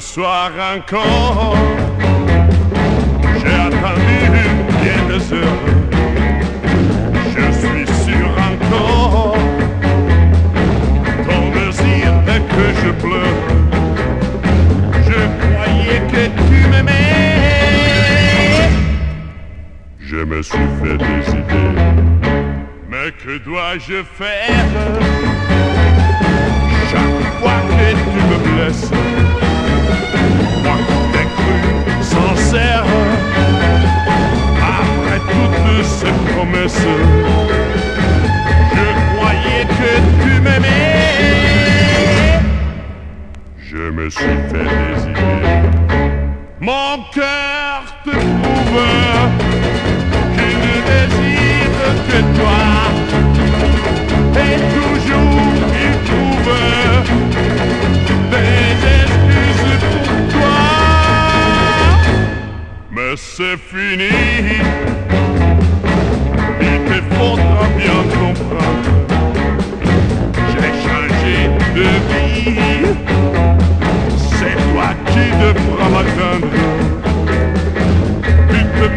Soir encore, j'ai attendu bien des heures. Je suis sûr encore, ton désir est que je pleure. Je croyais que tu m'aimais. Je me suis fait des idées, mais que dois-je faire? Me suis fait des idées. Mon cœur te prouve qu'il ne désire que toi. Et toujours il trouve des excuses pour toi. Mais c'est fini. Il te faudra bien comprendre.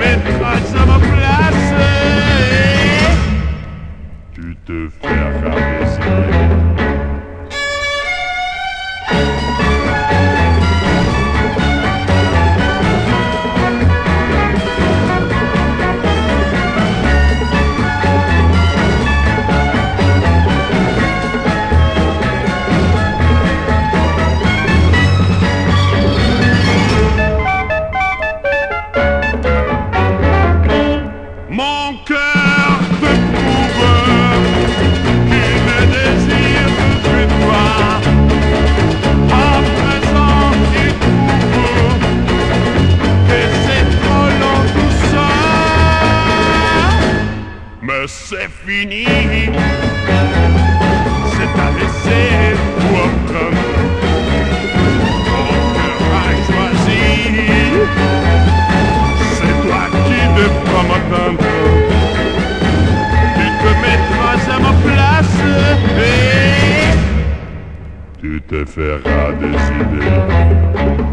Tu te mettras à ma place. Tu te feras des Mon cœur te prouve qu'il ne désire que toi. À présent, il trouve que c'est trop long tout ça. Mais c'est fini. tu te feras décider.